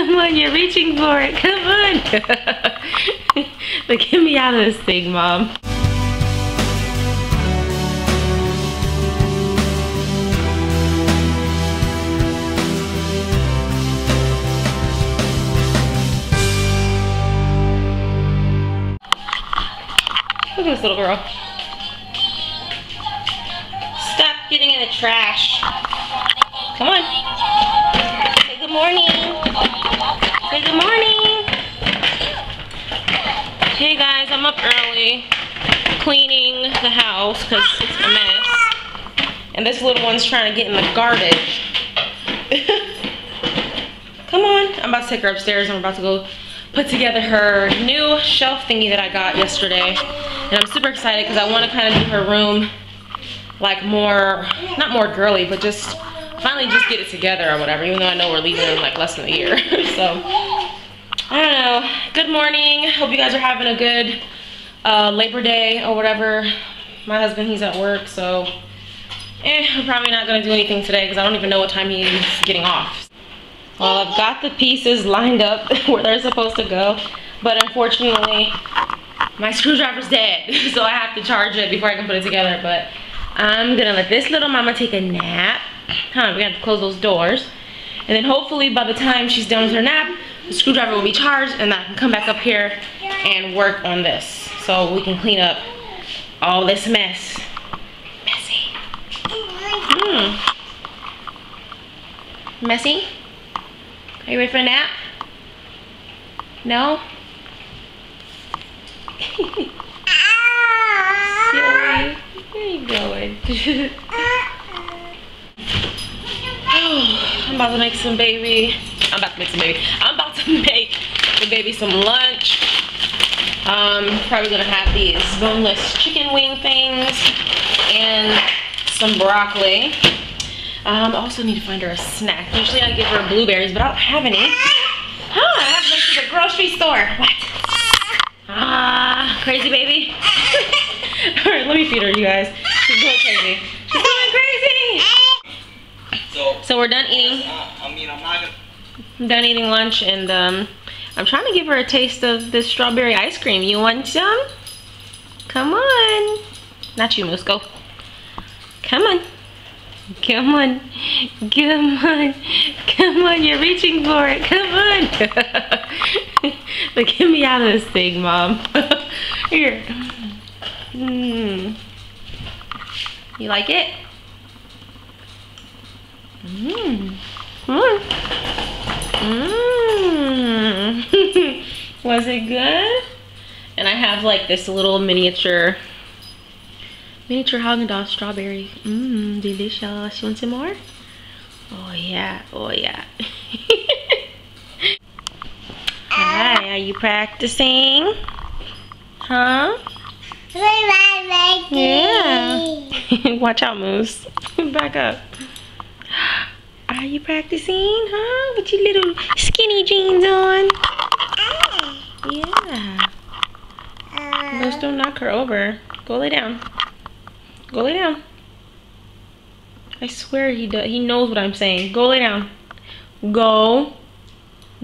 Come on, you're reaching for it. Come on. but get me out of this thing, Mom. Look at this little girl. Stop getting in the trash. Come on. Say good morning. Say good morning. Hey guys, I'm up early cleaning the house because it's a mess. And this little one's trying to get in the garbage. Come on. I'm about to take her upstairs. I'm about to go put together her new shelf thingy that I got yesterday. And I'm super excited because I want to kind of do her room like more, not more girly, but just finally just get it together or whatever, even though I know we're leaving in like less than a year. so, I don't know. Good morning. Hope you guys are having a good uh, Labor Day or whatever. My husband, he's at work, so eh, I'm probably not gonna do anything today because I don't even know what time he's getting off. Well, I've got the pieces lined up where they're supposed to go, but unfortunately, my screwdriver's dead, so I have to charge it before I can put it together, but I'm gonna let this little mama take a nap. Huh, we have to close those doors. And then hopefully by the time she's done with her nap, the screwdriver will be charged and I can come back up here and work on this. So we can clean up all this mess. Messy. Hmm. Messy? Are you ready for a nap? No? Silly. Where are you going? I'm about to make some baby. I'm about to make some baby. I'm about to make the baby some lunch. Um, probably gonna have these boneless chicken wing things and some broccoli. Um, I also need to find her a snack. Usually I give her blueberries, but I don't have any. Huh, I have to to the grocery store. What? Ah, crazy baby. All right, let me feed her, you guys. She's going crazy. She's going crazy. So, So we're done eating. uh, I mean, I'm not gonna. Done eating lunch and um, I'm trying to give her a taste of this strawberry ice cream. You want some? Come on. Not you, Moose. Go. Come on. Come on. Come on. Come on. You're reaching for it. Come on. but get me out of this thing, Mom. Here. Mm. You like it? Mmm. On. Mmm. Was it good? And I have like this little miniature, miniature Haagen-Dazs strawberry. Mmm, delicious. You want some more? Oh yeah, oh yeah. Hi, are you practicing? Huh? Yeah. Watch out, Moose. Back up. Are you practicing, huh? With your little skinny jeans on? Yeah. Uh, Moose, don't knock her over. Go lay down. Go lay down. I swear he does. He knows what I'm saying. Go lay down. Go.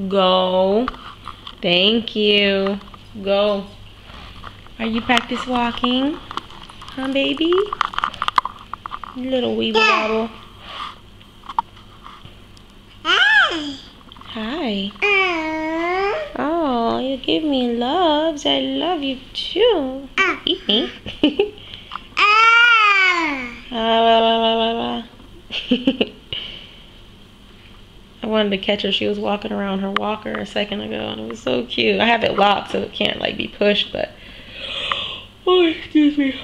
Go. Thank you. Go. Are you practice walking? Huh, baby? Little weeble wobble. Hi. Oh, you give me loves. I love you too. Ah. Eat me. Ah. Ah, I wanted to catch her. She was walking around her walker a second ago, and it was so cute. I have it locked so it can't like be pushed, but oh, excuse me.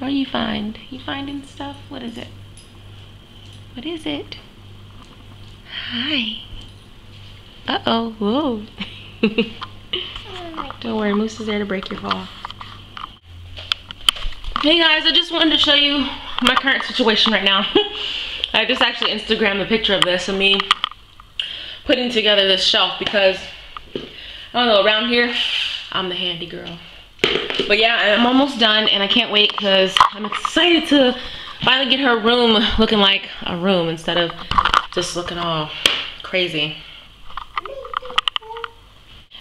What do you find? You finding stuff? What is it? What is it? Hi. Uh-oh. Whoa. Don't worry, Moose is there to break your fall. Hey guys, I just wanted to show you my current situation right now. I just actually Instagrammed a picture of this of me putting together this shelf because, I don't know, around here, I'm the handy girl. But yeah, I'm almost done and I can't wait because I'm excited to finally get her room looking like a room instead of just looking all crazy.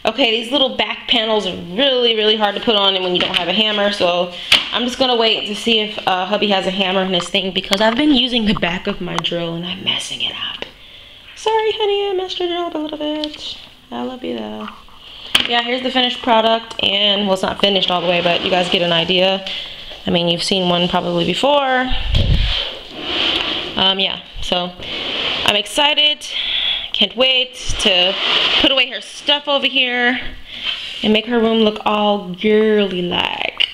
Okay, these little back panels are really, really hard to put on and when you don't have a hammer. So I'm just gonna wait to see if uh, hubby has a hammer in his thing because I've been using the back of my drill and I'm messing it up. Sorry, honey, I messed your drill up a little bit. I love you though. Yeah, here's the finished product and, well, it's not finished all the way, but you guys get an idea. I mean, you've seen one probably before. Um, yeah, so I'm excited. Can't wait to put away her stuff over here and make her room look all girly like.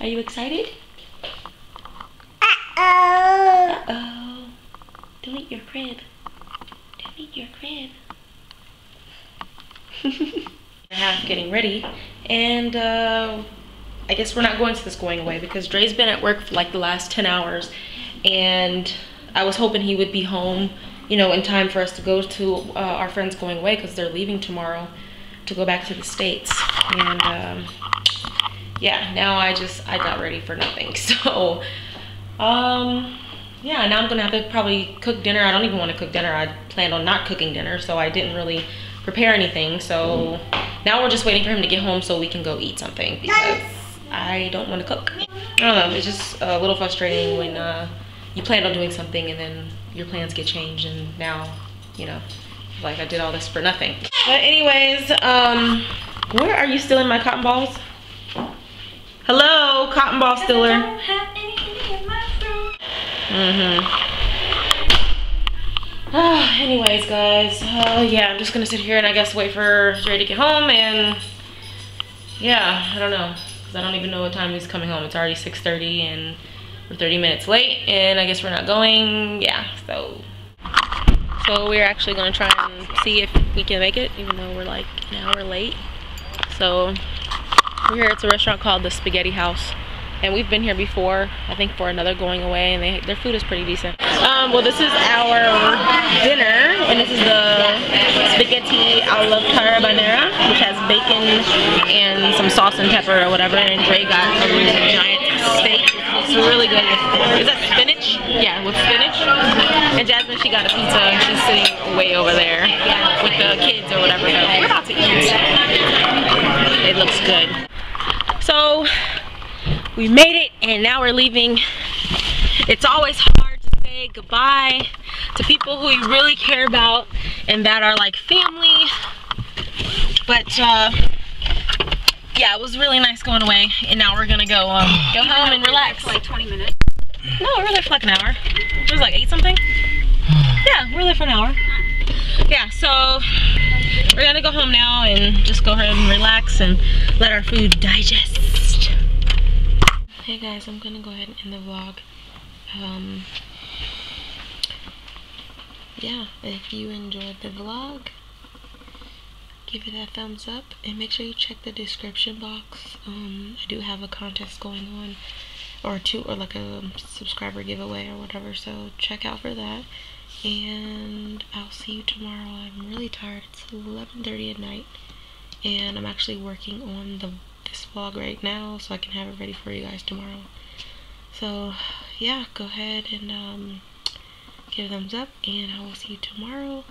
Are you excited? Uh-oh. Uh-oh. Don't eat your crib. Don't eat your crib. half getting ready and uh, I guess we're not going to this going away because Dre's been at work for like the last 10 hours and I was hoping he would be home you know in time for us to go to uh, our friends going away because they're leaving tomorrow to go back to the States. And um, yeah now I just I got ready for nothing. So um yeah now I'm gonna have to probably cook dinner. I don't even want to cook dinner. I planned on not cooking dinner so I didn't really prepare anything. So now we're just waiting for him to get home so we can go eat something because I don't want to cook. I don't know, it's just a little frustrating when uh, you plan on doing something and then your plans get changed and now, you know, like I did all this for nothing. But anyways, um, where are you stealing my cotton balls? Hello, cotton ball stealer. Mm-hmm. Uh, anyways, guys, uh, yeah, I'm just gonna sit here and I guess wait for Dre to get home and yeah, I don't know, because I don't even know what time he's coming home. It's already 6.30 and we're 30 minutes late and I guess we're not going, yeah, so. So we're actually gonna try and see if we can make it, even though we're like an hour late. So we're here, it's a restaurant called The Spaghetti House and we've been here before I think for another going away and they, their food is pretty decent um, well this is our dinner and this is the spaghetti alla carbonara which has bacon and some sauce and pepper or whatever and Dre got a really giant steak it's really good. Is that spinach? Yeah with spinach. And Jasmine she got a pizza and she's sitting way over there with the kids or whatever. We're about to eat it looks good. So we made it and now we're leaving. It's always hard to say goodbye to people who you really care about and that are like family. But uh, yeah, it was really nice going away. And now we're gonna go um, go home and relax. For like 20 minutes. No, we're there for like an hour. It was like eight something. Yeah, we're there for an hour. Yeah, so we're gonna go home now and just go ahead and relax and let our food digest hey guys i'm gonna go ahead and end the vlog um yeah if you enjoyed the vlog give it a thumbs up and make sure you check the description box um i do have a contest going on or two or like a subscriber giveaway or whatever so check out for that and i'll see you tomorrow i'm really tired it's 11:30 at night and i'm actually working on the this vlog right now so I can have it ready for you guys tomorrow. So yeah, go ahead and um, give a thumbs up and I will see you tomorrow.